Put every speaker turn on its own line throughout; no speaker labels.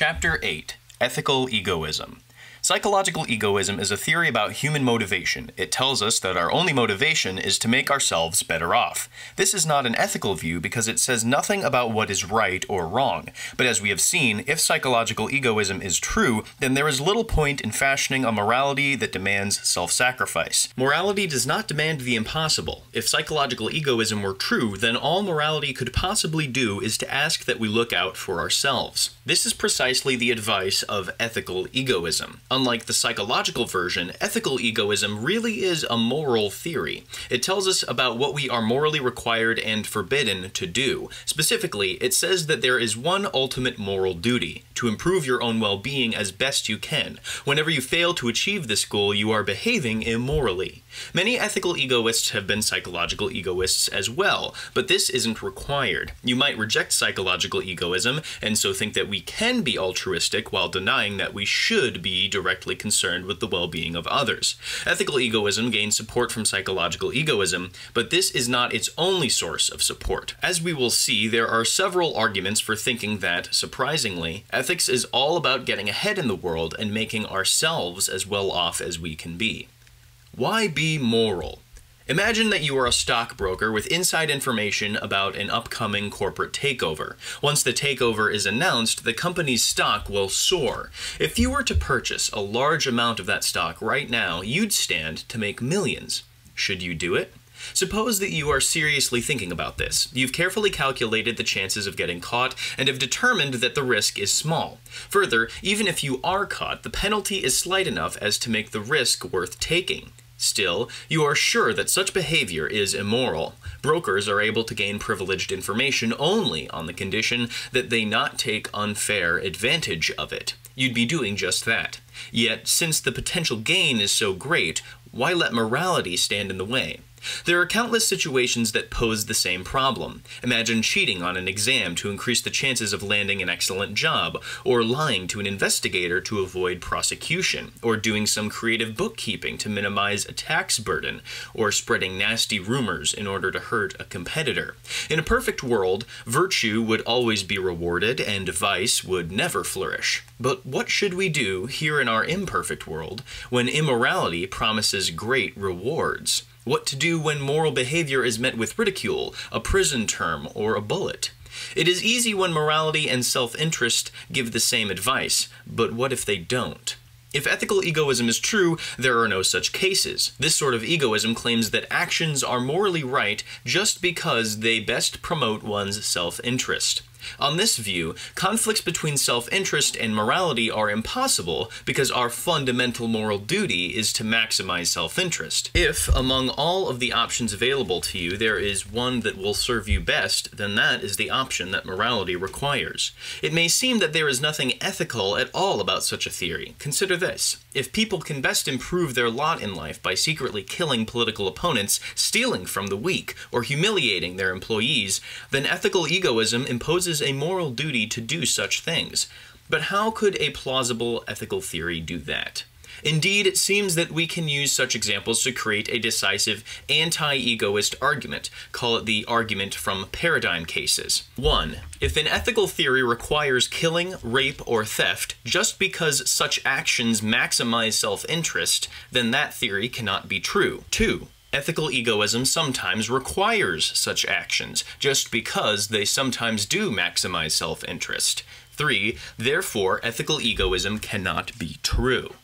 Chapter 8 Ethical Egoism Psychological egoism is a theory about human motivation. It tells us that our only motivation is to make ourselves better off. This is not an ethical view because it says nothing about what is right or wrong. But as we have seen, if psychological egoism is true, then there is little point in fashioning a morality that demands self sacrifice. Morality does not demand the impossible. If psychological egoism were true, then all morality could possibly do is to ask that we look out for ourselves. This is precisely the advice of ethical egoism. Unlike the psychological version, ethical egoism really is a moral theory. It tells us about what we are morally required and forbidden to do. Specifically, it says that there is one ultimate moral duty to improve your own well being as best you can. Whenever you fail to achieve this goal, you are behaving immorally. Many ethical egoists have been psychological egoists as well, but this isn't required. You might reject psychological egoism and so think that we can be altruistic while denying that we should be directly concerned with the well being of others. Ethical egoism gains support from psychological egoism, but this is not its only source of support. As we will see, there are several arguments for thinking that, surprisingly, ethics is all about getting ahead in the world and making ourselves as well off as we can be. Why be moral? Imagine that you are a stockbroker with inside information about an upcoming corporate takeover. Once the takeover is announced, the company's stock will soar. If you were to purchase a large amount of that stock right now, you'd stand to make millions. Should you do it? Suppose that you are seriously thinking about this. You've carefully calculated the chances of getting caught and have determined that the risk is small. Further, even if you are caught, the penalty is slight enough as to make the risk worth taking. Still, you are sure that such behavior is immoral. Brokers are able to gain privileged information only on the condition that they not take unfair advantage of it. You'd be doing just that. Yet, since the potential gain is so great, why let morality stand in the way? There are countless situations that pose the same problem. Imagine cheating on an exam to increase the chances of landing an excellent job, or lying to an investigator to avoid prosecution, or doing some creative bookkeeping to minimize a tax burden, or spreading nasty rumors in order to hurt a competitor. In a perfect world, virtue would always be rewarded and vice would never flourish. But what should we do here in our imperfect world when immorality promises great rewards? What to do when moral behavior is met with ridicule, a prison term, or a bullet. It is easy when morality and self interest give the same advice, but what if they don't? If ethical egoism is true, there are no such cases. This sort of egoism claims that actions are morally right just because they best promote one's self interest. On this view, conflicts between self-interest and morality are impossible because our fundamental moral duty is to maximize self-interest. If, among all of the options available to you, there is one that will serve you best, then that is the option that morality requires. It may seem that there is nothing ethical at all about such a theory. Consider this. If people can best improve their lot in life by secretly killing political opponents, stealing from the weak, or humiliating their employees, then ethical egoism imposes a moral duty to do such things. But how could a plausible ethical theory do that? Indeed, it seems that we can use such examples to create a decisive anti-egoist argument. Call it the argument from paradigm cases. 1. If an ethical theory requires killing, rape, or theft just because such actions maximize self-interest, then that theory cannot be true. 2. Ethical egoism sometimes requires such actions, just because they sometimes do maximize self-interest. 3. Therefore, ethical egoism cannot be true.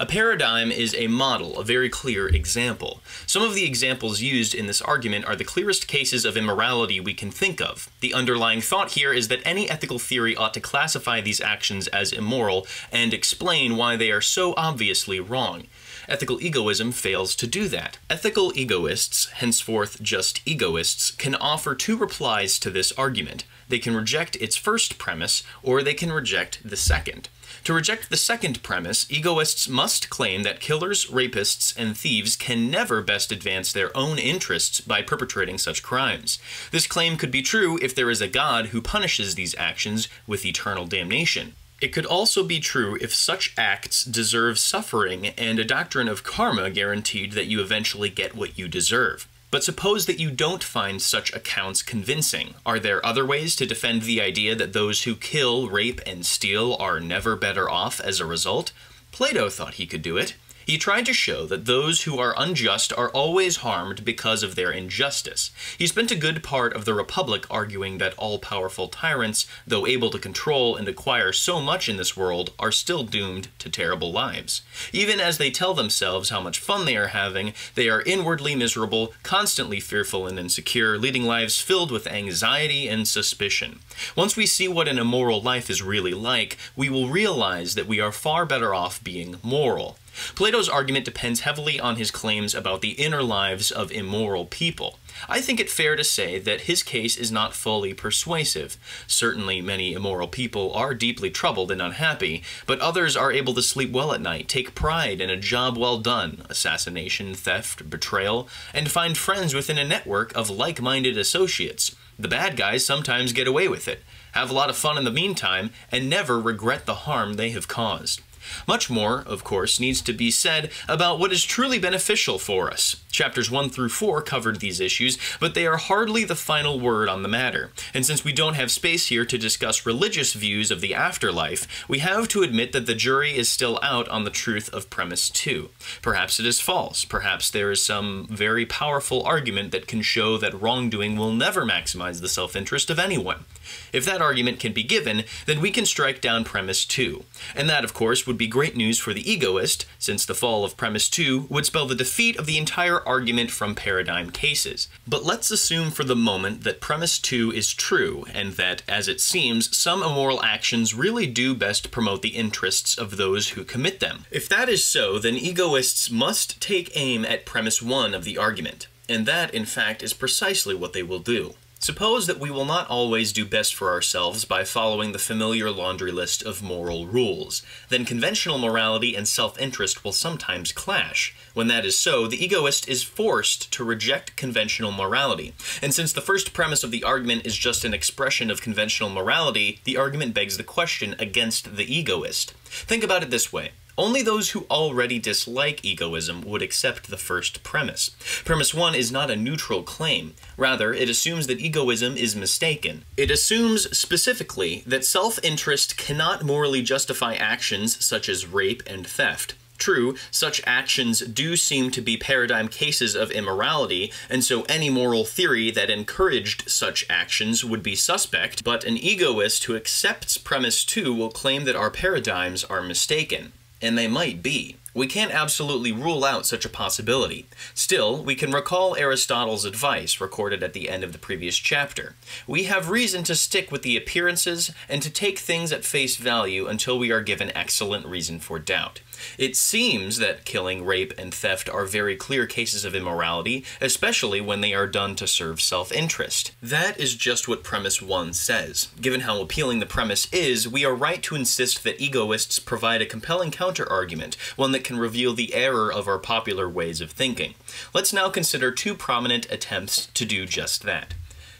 A paradigm is a model, a very clear example. Some of the examples used in this argument are the clearest cases of immorality we can think of. The underlying thought here is that any ethical theory ought to classify these actions as immoral and explain why they are so obviously wrong. Ethical egoism fails to do that. Ethical egoists, henceforth just egoists, can offer two replies to this argument. They can reject its first premise, or they can reject the second. To reject the second premise, egoists must claim that killers, rapists, and thieves can never best advance their own interests by perpetrating such crimes. This claim could be true if there is a God who punishes these actions with eternal damnation. It could also be true if such acts deserve suffering and a doctrine of karma guaranteed that you eventually get what you deserve. But suppose that you don't find such accounts convincing. Are there other ways to defend the idea that those who kill, rape, and steal are never better off as a result? Plato thought he could do it. He tried to show that those who are unjust are always harmed because of their injustice. He spent a good part of the Republic arguing that all powerful tyrants, though able to control and acquire so much in this world, are still doomed to terrible lives. Even as they tell themselves how much fun they are having, they are inwardly miserable, constantly fearful and insecure, leading lives filled with anxiety and suspicion. Once we see what an immoral life is really like, we will realize that we are far better off being moral. Plato's argument depends heavily on his claims about the inner lives of immoral people. I think it fair to say that his case is not fully persuasive. Certainly, many immoral people are deeply troubled and unhappy, but others are able to sleep well at night, take pride in a job well done, assassination, theft, betrayal, and find friends within a network of like minded associates. The bad guys sometimes get away with it, have a lot of fun in the meantime, and never regret the harm they have caused. Much more, of course, needs to be said about what is truly beneficial for us. Chapters 1 through 4 covered these issues, but they are hardly the final word on the matter. And since we don't have space here to discuss religious views of the afterlife, we have to admit that the jury is still out on the truth of premise 2. Perhaps it is false. Perhaps there is some very powerful argument that can show that wrongdoing will never maximize the self interest of anyone. If that argument can be given, then we can strike down premise 2. And that, of course, would be great news for the egoist, since the fall of premise 2 would spell the defeat of the entire argument from paradigm cases. But let's assume for the moment that premise 2 is true, and that, as it seems, some immoral actions really do best promote the interests of those who commit them. If that is so, then egoists must take aim at premise 1 of the argument. And that, in fact, is precisely what they will do. Suppose that we will not always do best for ourselves by following the familiar laundry list of moral rules. Then conventional morality and self-interest will sometimes clash. When that is so, the egoist is forced to reject conventional morality. And since the first premise of the argument is just an expression of conventional morality, the argument begs the question against the egoist. Think about it this way. Only those who already dislike egoism would accept the first premise. Premise 1 is not a neutral claim. Rather, it assumes that egoism is mistaken. It assumes, specifically, that self-interest cannot morally justify actions such as rape and theft. True, such actions do seem to be paradigm cases of immorality, and so any moral theory that encouraged such actions would be suspect, but an egoist who accepts premise 2 will claim that our paradigms are mistaken and they might be. We can't absolutely rule out such a possibility. Still, we can recall Aristotle's advice recorded at the end of the previous chapter. We have reason to stick with the appearances and to take things at face value until we are given excellent reason for doubt. It seems that killing, rape, and theft are very clear cases of immorality, especially when they are done to serve self-interest. That is just what premise 1 says. Given how appealing the premise is, we are right to insist that egoists provide a compelling counter-argument, one that can reveal the error of our popular ways of thinking. Let's now consider two prominent attempts to do just that.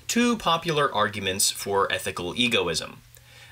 Two popular arguments for ethical egoism.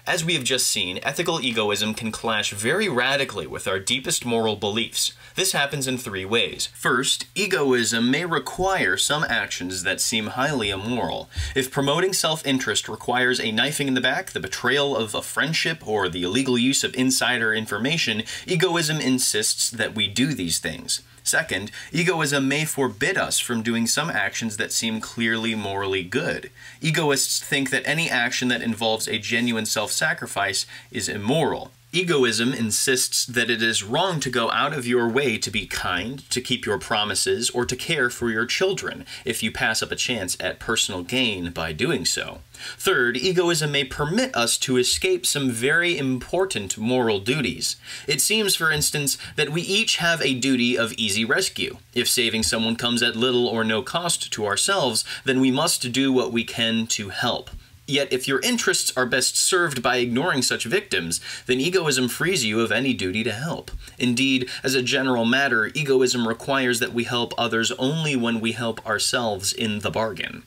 As we have just seen, ethical egoism can clash very radically with our deepest moral beliefs. This happens in three ways. First, egoism may require some actions that seem highly immoral. If promoting self-interest requires a knifing in the back, the betrayal of a friendship, or the illegal use of insider information, egoism insists that we do these things. Second, egoism may forbid us from doing some actions that seem clearly morally good. Egoists think that any action that involves a genuine self sacrifice is immoral. Egoism insists that it is wrong to go out of your way to be kind, to keep your promises, or to care for your children if you pass up a chance at personal gain by doing so. Third, egoism may permit us to escape some very important moral duties. It seems, for instance, that we each have a duty of easy rescue. If saving someone comes at little or no cost to ourselves, then we must do what we can to help. Yet if your interests are best served by ignoring such victims, then egoism frees you of any duty to help. Indeed, as a general matter, egoism requires that we help others only when we help ourselves in the bargain.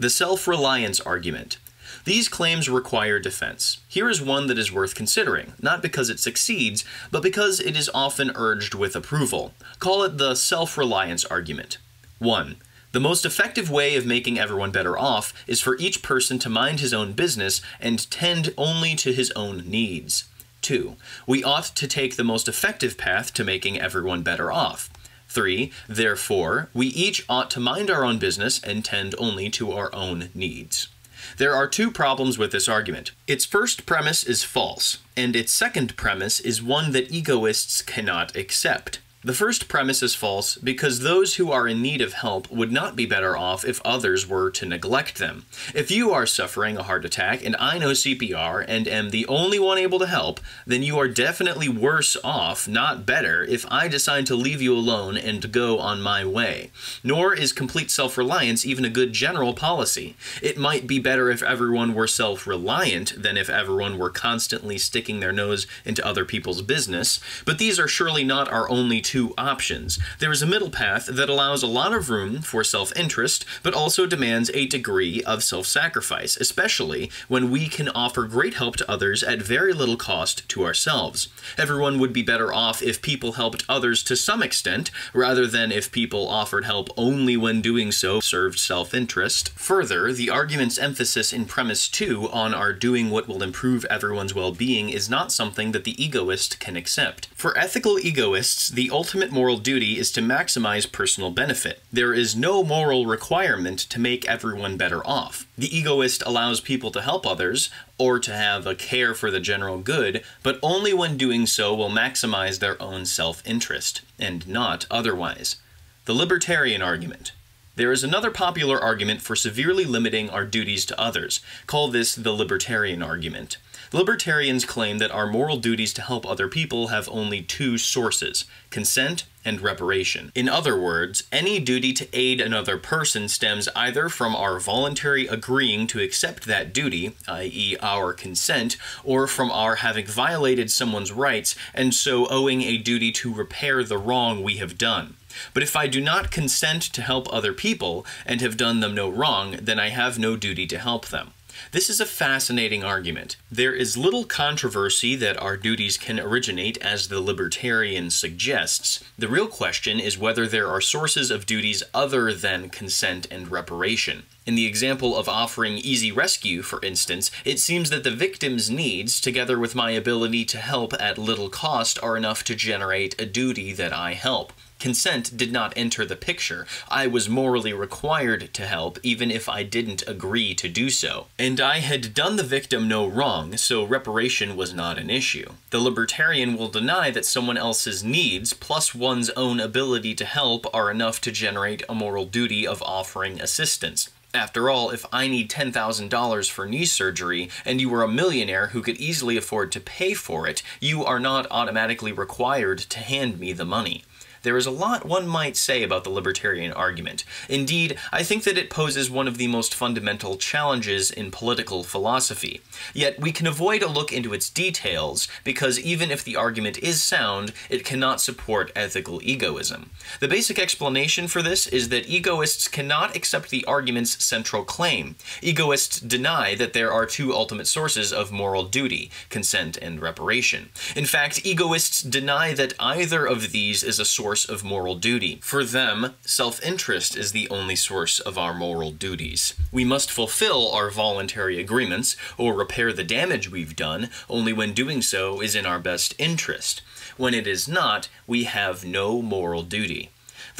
The self-reliance argument. These claims require defense. Here is one that is worth considering, not because it succeeds, but because it is often urged with approval. Call it the self-reliance argument. 1. The most effective way of making everyone better off is for each person to mind his own business and tend only to his own needs. 2. We ought to take the most effective path to making everyone better off. 3. Therefore, we each ought to mind our own business and tend only to our own needs. There are two problems with this argument. Its first premise is false, and its second premise is one that egoists cannot accept. The first premise is false because those who are in need of help would not be better off if others were to neglect them. If you are suffering a heart attack and I know CPR and am the only one able to help, then you are definitely worse off, not better, if I decide to leave you alone and go on my way. Nor is complete self reliance even a good general policy. It might be better if everyone were self reliant than if everyone were constantly sticking their nose into other people's business, but these are surely not our only two options. There is a middle path that allows a lot of room for self interest, but also demands a degree of self sacrifice, especially when we can offer great help to others at very little cost to ourselves. Everyone would be better off if people helped others to some extent, rather than if people offered help only when doing so served self interest. Further, the argument's emphasis in premise 2 on our doing what will improve everyone's well being is not something that the egoist can accept. For ethical egoists, the ultimate moral duty is to maximize personal benefit. There is no moral requirement to make everyone better off. The egoist allows people to help others, or to have a care for the general good, but only when doing so will maximize their own self interest, and not otherwise. The libertarian argument. There is another popular argument for severely limiting our duties to others. Call this the libertarian argument. Libertarians claim that our moral duties to help other people have only two sources consent and reparation. In other words, any duty to aid another person stems either from our voluntary agreeing to accept that duty, i.e., our consent, or from our having violated someone's rights and so owing a duty to repair the wrong we have done. But if I do not consent to help other people and have done them no wrong, then I have no duty to help them. This is a fascinating argument. There is little controversy that our duties can originate as the libertarian suggests. The real question is whether there are sources of duties other than consent and reparation. In the example of offering easy rescue, for instance, it seems that the victim's needs, together with my ability to help at little cost, are enough to generate a duty that I help. Consent did not enter the picture. I was morally required to help, even if I didn't agree to do so. And I had done the victim no wrong, so reparation was not an issue. The libertarian will deny that someone else's needs, plus one's own ability to help, are enough to generate a moral duty of offering assistance. After all, if I need $10,000 for knee surgery and you are a millionaire who could easily afford to pay for it, you are not automatically required to hand me the money. There is a lot one might say about the libertarian argument. Indeed, I think that it poses one of the most fundamental challenges in political philosophy. Yet we can avoid a look into its details because even if the argument is sound, it cannot support ethical egoism. The basic explanation for this is that egoists cannot accept the argument's central claim. Egoists deny that there are two ultimate sources of moral duty consent and reparation. In fact, egoists deny that either of these is a source source of moral duty. For them, self interest is the only source of our moral duties. We must fulfill our voluntary agreements or repair the damage we've done only when doing so is in our best interest. When it is not, we have no moral duty.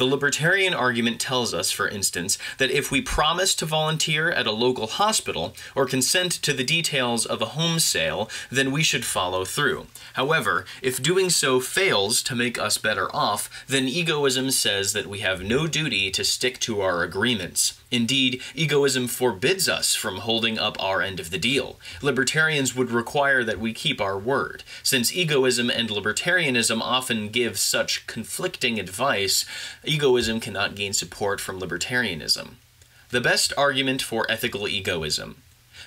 The libertarian argument tells us, for instance, that if we promise to volunteer at a local hospital or consent to the details of a home sale, then we should follow through. However, if doing so fails to make us better off, then egoism says that we have no duty to stick to our agreements. Indeed, egoism forbids us from holding up our end of the deal. Libertarians would require that we keep our word. Since egoism and libertarianism often give such conflicting advice, egoism cannot gain support from libertarianism. The best argument for ethical egoism.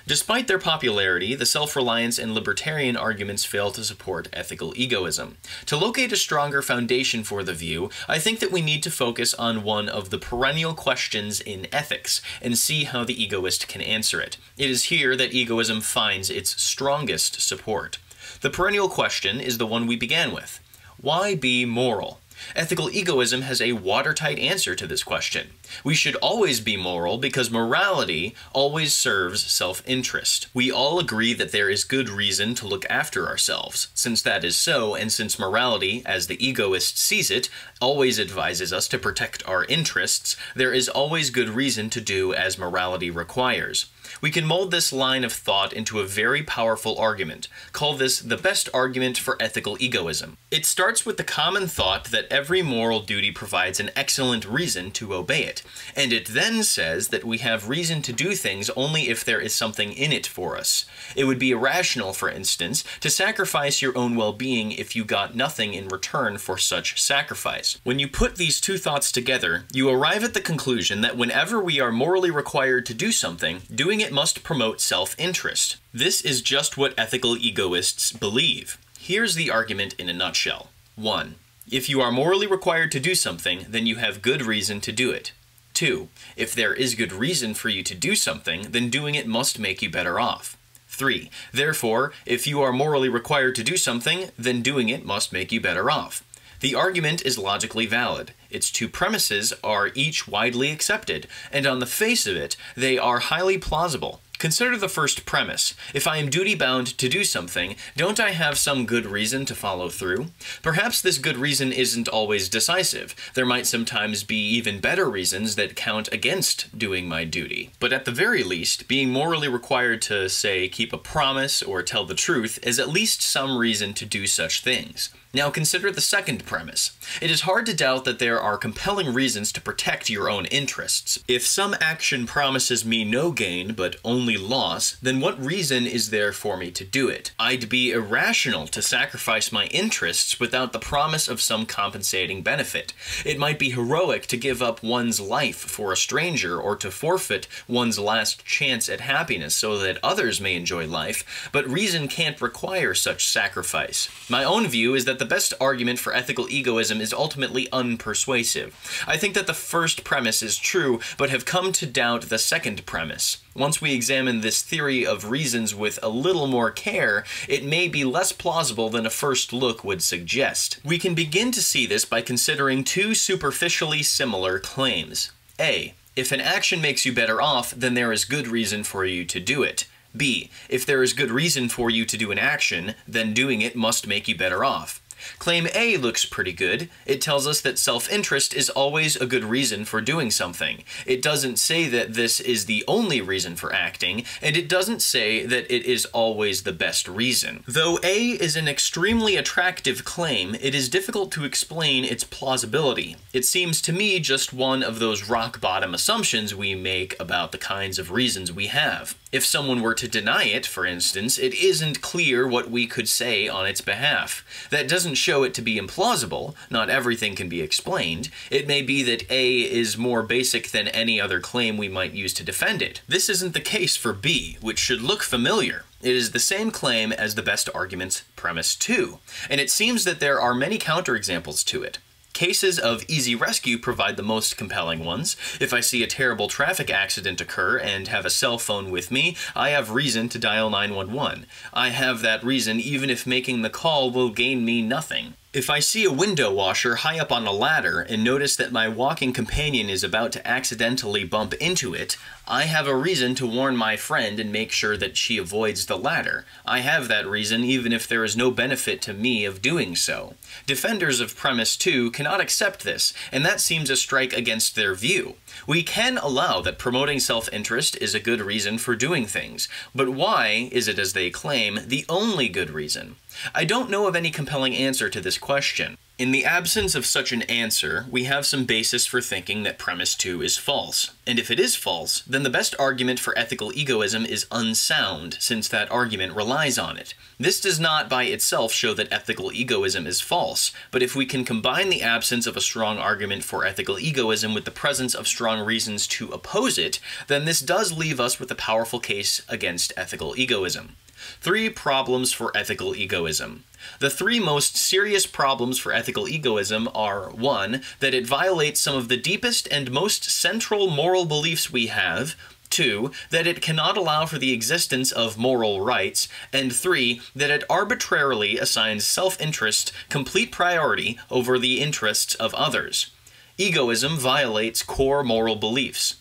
Despite their popularity, the self reliance and libertarian arguments fail to support ethical egoism. To locate a stronger foundation for the view, I think that we need to focus on one of the perennial questions in ethics and see how the egoist can answer it. It is here that egoism finds its strongest support. The perennial question is the one we began with Why be moral? Ethical egoism has a watertight answer to this question. We should always be moral because morality always serves self interest. We all agree that there is good reason to look after ourselves. Since that is so, and since morality, as the egoist sees it, always advises us to protect our interests, there is always good reason to do as morality requires. We can mold this line of thought into a very powerful argument. Call this the best argument for ethical egoism. It starts with the common thought that every moral duty provides an excellent reason to obey it, and it then says that we have reason to do things only if there is something in it for us. It would be irrational, for instance, to sacrifice your own well being if you got nothing in return for such sacrifice. When you put these two thoughts together, you arrive at the conclusion that whenever we are morally required to do something, doing it must promote self interest. This is just what ethical egoists believe. Here's the argument in a nutshell 1. If you are morally required to do something, then you have good reason to do it. 2. If there is good reason for you to do something, then doing it must make you better off. 3. Therefore, if you are morally required to do something, then doing it must make you better off. The argument is logically valid. Its two premises are each widely accepted, and on the face of it, they are highly plausible. Consider the first premise. If I am duty bound to do something, don't I have some good reason to follow through? Perhaps this good reason isn't always decisive. There might sometimes be even better reasons that count against doing my duty. But at the very least, being morally required to, say, keep a promise or tell the truth is at least some reason to do such things. Now consider the second premise. It is hard to doubt that there are compelling reasons to protect your own interests. If some action promises me no gain but only loss, then what reason is there for me to do it? I'd be irrational to sacrifice my interests without the promise of some compensating benefit. It might be heroic to give up one's life for a stranger or to forfeit one's last chance at happiness so that others may enjoy life, but reason can't require such sacrifice. My own view is that the the best argument for ethical egoism is ultimately unpersuasive. I think that the first premise is true, but have come to doubt the second premise. Once we examine this theory of reasons with a little more care, it may be less plausible than a first look would suggest. We can begin to see this by considering two superficially similar claims. A. If an action makes you better off, then there is good reason for you to do it. B. If there is good reason for you to do an action, then doing it must make you better off. Claim A looks pretty good. It tells us that self-interest is always a good reason for doing something. It doesn't say that this is the only reason for acting, and it doesn't say that it is always the best reason. Though A is an extremely attractive claim, it is difficult to explain its plausibility. It seems to me just one of those rock-bottom assumptions we make about the kinds of reasons we have. If someone were to deny it, for instance, it isn't clear what we could say on its behalf. That doesn't show it to be implausible, not everything can be explained. It may be that A is more basic than any other claim we might use to defend it. This isn't the case for B, which should look familiar. It is the same claim as the best argument's premise 2, and it seems that there are many counterexamples to it. Cases of easy rescue provide the most compelling ones. If I see a terrible traffic accident occur and have a cell phone with me, I have reason to dial 911. I have that reason even if making the call will gain me nothing. If I see a window washer high up on a ladder and notice that my walking companion is about to accidentally bump into it, I have a reason to warn my friend and make sure that she avoids the ladder. I have that reason even if there is no benefit to me of doing so. Defenders of premise 2 cannot accept this, and that seems a strike against their view. We can allow that promoting self-interest is a good reason for doing things, but why is it, as they claim, the only good reason? I don't know of any compelling answer to this question. In the absence of such an answer, we have some basis for thinking that premise 2 is false. And if it is false, then the best argument for ethical egoism is unsound, since that argument relies on it. This does not by itself show that ethical egoism is false, but if we can combine the absence of a strong argument for ethical egoism with the presence of strong reasons to oppose it, then this does leave us with a powerful case against ethical egoism. Three problems for ethical egoism. The three most serious problems for ethical egoism are 1. That it violates some of the deepest and most central moral beliefs we have, 2. That it cannot allow for the existence of moral rights. And 3. That it arbitrarily assigns self interest complete priority over the interests of others. Egoism violates core moral beliefs.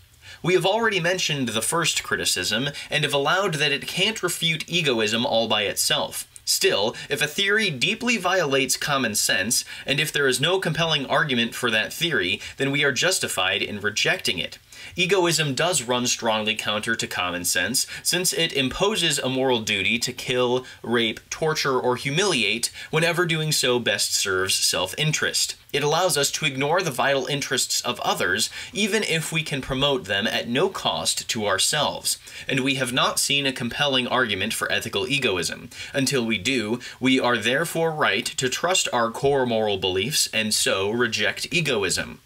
We have already mentioned the first criticism, and have allowed that it can't refute egoism all by itself. Still, if a theory deeply violates common sense, and if there is no compelling argument for that theory, then we are justified in rejecting it. Egoism does run strongly counter to common sense, since it imposes a moral duty to kill, rape, torture, or humiliate whenever doing so best serves self-interest. It allows us to ignore the vital interests of others, even if we can promote them at no cost to ourselves. And we have not seen a compelling argument for ethical egoism. Until we do, we are therefore right to trust our core moral beliefs and so reject egoism.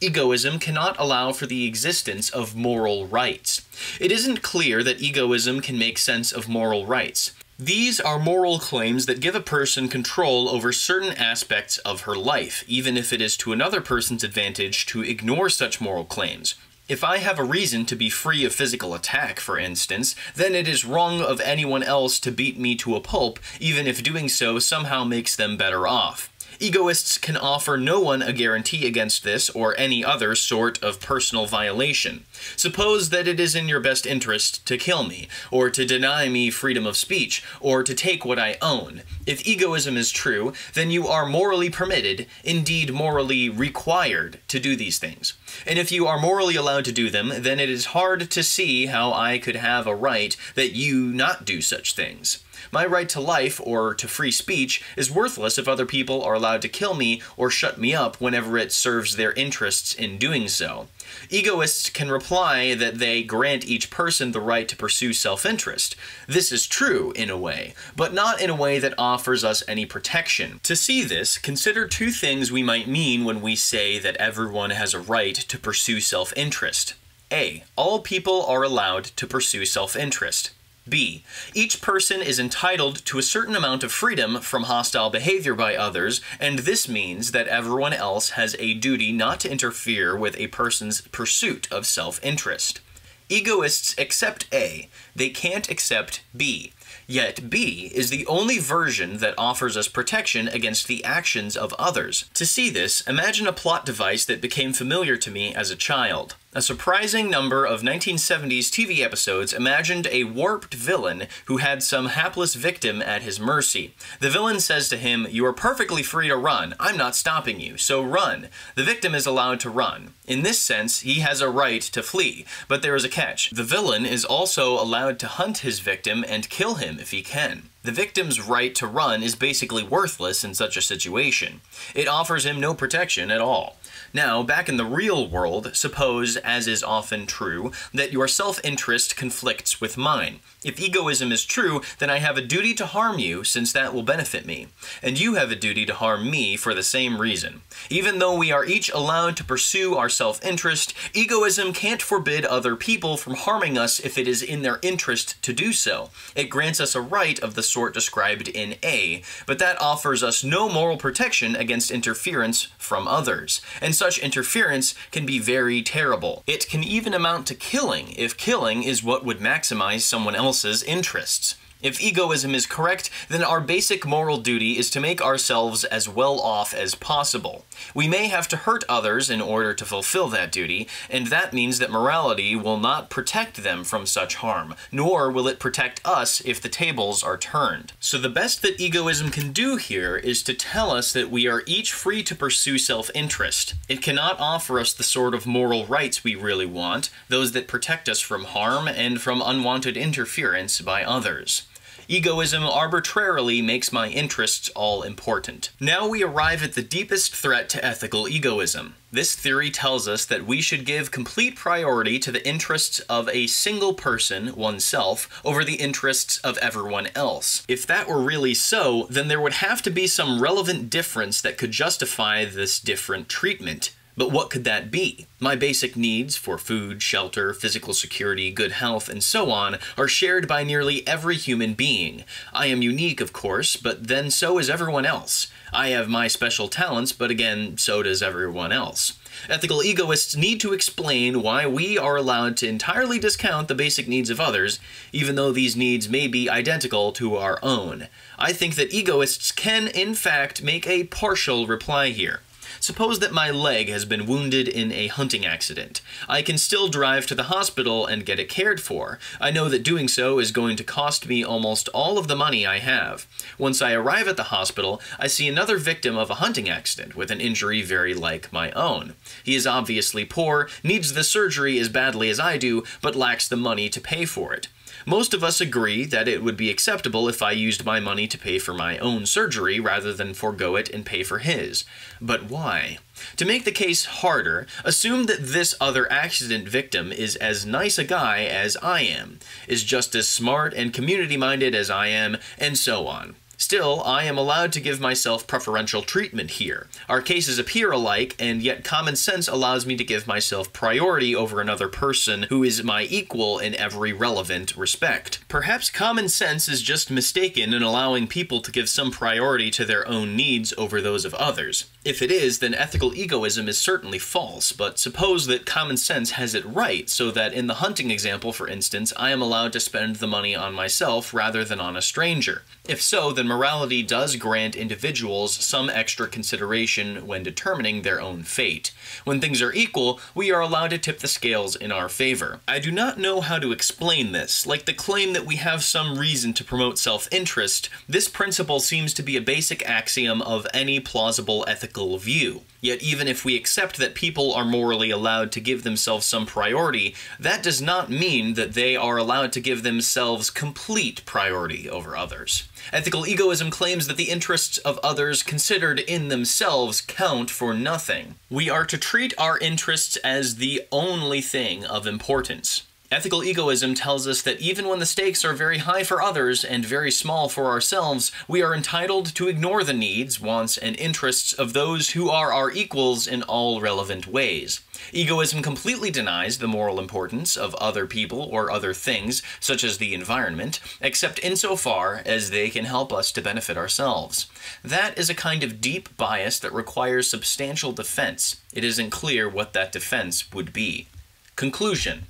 Egoism cannot allow for the existence of moral rights. It isn't clear that egoism can make sense of moral rights. These are moral claims that give a person control over certain aspects of her life, even if it is to another person's advantage to ignore such moral claims. If I have a reason to be free of physical attack, for instance, then it is wrong of anyone else to beat me to a pulp, even if doing so somehow makes them better off. Egoists can offer no one a guarantee against this or any other sort of personal violation. Suppose that it is in your best interest to kill me, or to deny me freedom of speech, or to take what I own. If egoism is true, then you are morally permitted, indeed morally required, to do these things. And if you are morally allowed to do them, then it is hard to see how I could have a right that you not do such things. My right to life, or to free speech, is worthless if other people are allowed to kill me or shut me up whenever it serves their interests in doing so. Egoists can reply that they grant each person the right to pursue self-interest. This is true, in a way, but not in a way that offers us any protection. To see this, consider two things we might mean when we say that everyone has a right to pursue self-interest. A. All people are allowed to pursue self-interest. B. Each person is entitled to a certain amount of freedom from hostile behavior by others, and this means that everyone else has a duty not to interfere with a person's pursuit of self-interest. Egoists accept A, they can't accept B. Yet B is the only version that offers us protection against the actions of others. To see this, imagine a plot device that became familiar to me as a child. A surprising number of 1970s TV episodes imagined a warped villain who had some hapless victim at his mercy. The villain says to him, You are perfectly free to run. I'm not stopping you, so run. The victim is allowed to run. In this sense, he has a right to flee, but there is a catch. The villain is also allowed to hunt his victim and kill him if he can. The victim's right to run is basically worthless in such a situation. It offers him no protection at all. Now, back in the real world, suppose, as is often true, that your self-interest conflicts with mine. If egoism is true, then I have a duty to harm you, since that will benefit me. And you have a duty to harm me for the same reason. Even though we are each allowed to pursue our self-interest, egoism can't forbid other people from harming us if it is in their interest to do so. It grants us a right of the sort described in A, but that offers us no moral protection against interference from others. And such interference can be very terrible. It can even amount to killing, if killing is what would maximize someone else's interests. If egoism is correct, then our basic moral duty is to make ourselves as well off as possible. We may have to hurt others in order to fulfill that duty, and that means that morality will not protect them from such harm, nor will it protect us if the tables are turned. So the best that egoism can do here is to tell us that we are each free to pursue self-interest. It cannot offer us the sort of moral rights we really want, those that protect us from harm and from unwanted interference by others. Egoism arbitrarily makes my interests all important. Now we arrive at the deepest threat to ethical egoism. This theory tells us that we should give complete priority to the interests of a single person, oneself, over the interests of everyone else. If that were really so, then there would have to be some relevant difference that could justify this different treatment. But what could that be? My basic needs for food, shelter, physical security, good health, and so on are shared by nearly every human being. I am unique, of course, but then so is everyone else. I have my special talents, but again, so does everyone else. Ethical egoists need to explain why we are allowed to entirely discount the basic needs of others, even though these needs may be identical to our own. I think that egoists can, in fact, make a partial reply here. Suppose that my leg has been wounded in a hunting accident. I can still drive to the hospital and get it cared for. I know that doing so is going to cost me almost all of the money I have. Once I arrive at the hospital, I see another victim of a hunting accident with an injury very like my own. He is obviously poor, needs the surgery as badly as I do, but lacks the money to pay for it. Most of us agree that it would be acceptable if I used my money to pay for my own surgery rather than forego it and pay for his. But why? To make the case harder, assume that this other accident victim is as nice a guy as I am, is just as smart and community minded as I am, and so on. Still, I am allowed to give myself preferential treatment here. Our cases appear alike, and yet common sense allows me to give myself priority over another person who is my equal in every relevant respect. Perhaps common sense is just mistaken in allowing people to give some priority to their own needs over those of others. If it is, then ethical egoism is certainly false, but suppose that common sense has it right, so that in the hunting example, for instance, I am allowed to spend the money on myself rather than on a stranger. If so, then morality does grant individuals some extra consideration when determining their own fate. When things are equal, we are allowed to tip the scales in our favor. I do not know how to explain this. Like the claim that we have some reason to promote self-interest, this principle seems to be a basic axiom of any plausible ethical view. Yet even if we accept that people are morally allowed to give themselves some priority, that does not mean that they are allowed to give themselves complete priority over others. Ethical egoism claims that the interests of others considered in themselves count for nothing. We are to treat our interests as the only thing of importance. Ethical egoism tells us that even when the stakes are very high for others and very small for ourselves, we are entitled to ignore the needs, wants, and interests of those who are our equals in all relevant ways. Egoism completely denies the moral importance of other people or other things, such as the environment, except insofar as they can help us to benefit ourselves. That is a kind of deep bias that requires substantial defense. It isn't clear what that defense would be. Conclusion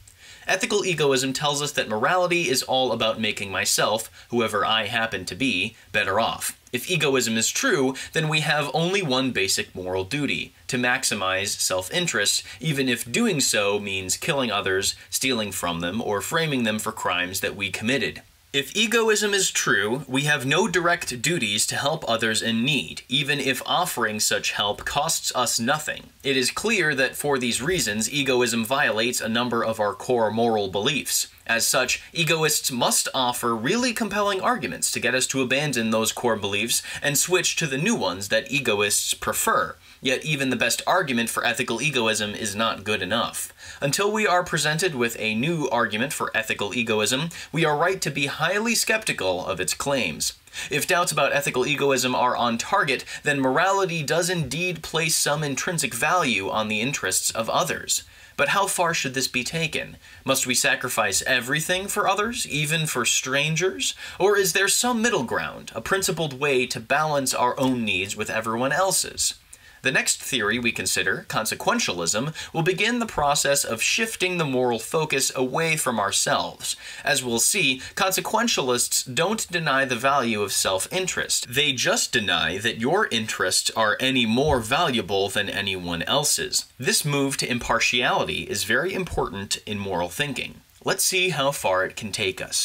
Ethical egoism tells us that morality is all about making myself, whoever I happen to be, better off. If egoism is true, then we have only one basic moral duty to maximize self interest, even if doing so means killing others, stealing from them, or framing them for crimes that we committed. If egoism is true, we have no direct duties to help others in need, even if offering such help costs us nothing. It is clear that for these reasons, egoism violates a number of our core moral beliefs. As such, egoists must offer really compelling arguments to get us to abandon those core beliefs and switch to the new ones that egoists prefer. Yet even the best argument for ethical egoism is not good enough. Until we are presented with a new argument for ethical egoism, we are right to be highly skeptical of its claims. If doubts about ethical egoism are on target, then morality does indeed place some intrinsic value on the interests of others. But how far should this be taken? Must we sacrifice everything for others, even for strangers? Or is there some middle ground, a principled way to balance our own needs with everyone else's? The next theory we consider, consequentialism, will begin the process of shifting the moral focus away from ourselves. As we'll see, consequentialists don't deny the value of self-interest. They just deny that your interests are any more valuable than anyone else's. This move to impartiality is very important in moral thinking. Let's see how far it can take us.